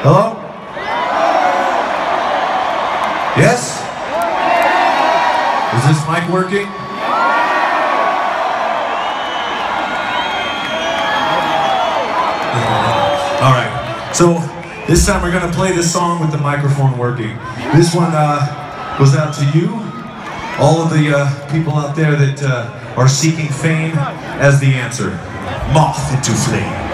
Hello? Yes? Is this mic working? All right. So this time we're going to play this song with the microphone working. This one uh, goes out to you, all of the uh, people out there that uh, are seeking fame as the answer. Moth into flame.